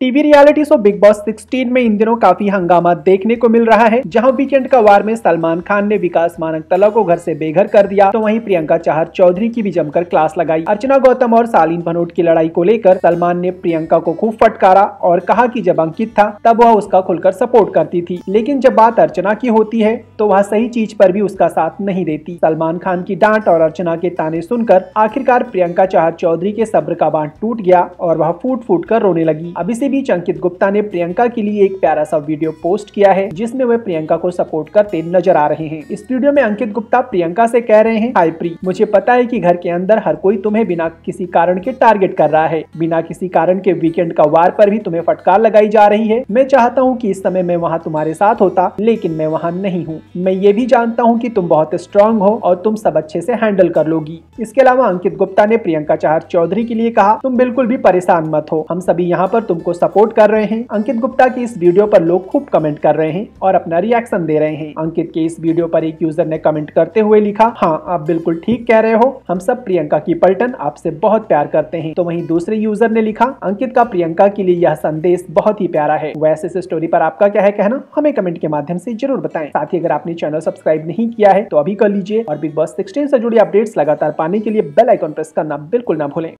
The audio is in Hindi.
TV reality show Bigg Boss 16 में इन दिनों काफ़ी हंगामा देखने को मिल रहा है, जहाँ वीकेंड का वार में सलमान खान ने विकास मानक तला को घर से बेघर कर दिया। तो वहीं प्रियंका चाहर चौधरी की भी जमकर क्लास लगाई। अर्चना गौतम और सालीन भनोट की लड़ाई को लेकर सलमान ने प्रियंका को खूब फटकारा और कहा कि जब अंकित था, तब वह उसका खुलकर सपोर्ट करती थी। लेकिन जब बात अर्चना की होती है तो वह सही चीज़ पर भी उसका साथ नहीं देती। सलमान खान की डांट और अर्चना के ताने सुनकर आखिरकार प्रियंका चाहर चौधरी के सब्र का बाँध टूट गया और वह फूट फूट कर रोने लगी। इसी बीच अंकित गुप्ता ने प्रियंका के लिए एक प्यारा सा वीडियो पोस्ट किया है, जिसमें वे प्रियंका को सपोर्ट करते नज़र आ रहे हैं। इस वीडियो में अंकित गुप्ता प्रियंका से कह रहे हैं हाई प्री, मुझे पता है कि घर के अंदर हर कोई तुम्हें बिना किसी कारण के टारगेट कर रहा है। बिना किसी कारण के वीकेंड का वार पर भी तुम्हें फटकार लगाई जा रही है। मैं चाहता हूँ की इस समय मैं वहाँ तुम्हारे साथ होता, लेकिन मैं वहाँ नहीं हूँ। मैं ये भी जानता हूँ की तुम बहुत स्ट्रांग हो और तुम सब अच्छे से हैंडल कर लोगी। इसके अलावा अंकित गुप्ता ने प्रियंका चाहर चौधरी के लिए कहा, तुम बिल्कुल भी परेशान मत हो। हम सभी यहाँ पर तुमको सपोर्ट कर रहे हैं। अंकित गुप्ता की इस वीडियो पर लोग खूब कमेंट कर रहे हैं और अपना रिएक्शन दे रहे हैं। अंकित के इस वीडियो पर एक यूज़र ने कमेंट करते हुए लिखा हाँ आप बिल्कुल ठीक कह रहे हो। हम सब प्रियंका की पलटन आपसे बहुत प्यार करते हैं। तो वही दूसरे यूज़र ने लिखा, अंकित का प्रियंका के लिए यह संदेश बहुत ही प्यारा है। वैसे इस स्टोरी पर आपका क्या है कहना? हमें कमेंट के माध्यम से ज़रूर बताएँ। साथ ही अगर आपने चैनल सब्सक्राइब नहीं किया है तो अभी कर लीजिए और बिग बॉस सिक्सटीन से जुड़ी अपडेट्स लगातार पाने के लिए बेल आइकॉन प्रेस करना बिल्कुल ना भूलें।